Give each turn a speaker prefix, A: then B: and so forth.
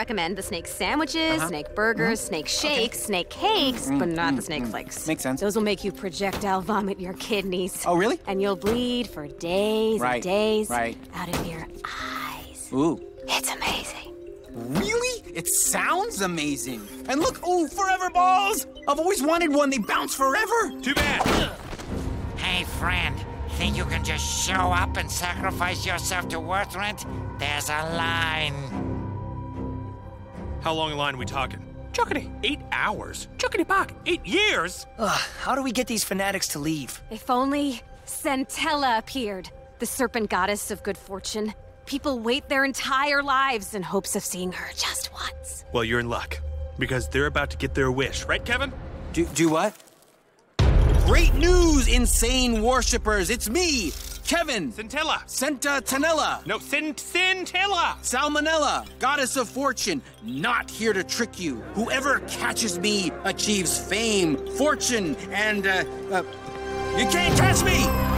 A: recommend the snake sandwiches, uh-huh. snake burgers, mm-hmm. snake shakes, snake cakes, mm-hmm. but not the mm-hmm. snake flakes.
B: Makes sense.
A: Those will make you projectile vomit your kidneys.
B: Oh, really?
A: And you'll bleed for days
B: Right,
A: and days
B: right.
A: out of your eyes.
B: Ooh.
A: It's amazing.
B: Really? It sounds amazing. And look, ooh, forever balls! I've always wanted one. They bounce forever.
C: Too bad.
D: Hey, friend, think you can just show up and sacrifice yourself to Werthrent? There's a line.
C: How long a line are we talking? Chuckity, eight hours. Chuckity bach, eight years.
E: Ugh, how do we get these fanatics to leave?
A: If only Centella appeared, the serpent goddess of good fortune. People wait their entire lives in hopes of seeing her just once.
C: Well, you're in luck because they're about to get their wish, right, Kevin?
B: Do, do what? Great news, insane worshippers! It's me, Kevin.
C: Centella.
B: Senta Tanella.
C: No, Cin- Centella.
B: Salmonella, goddess of fortune, not here to trick you. Whoever catches me achieves fame, fortune, and, uh, uh, you can't catch me!
D: It's really Santa.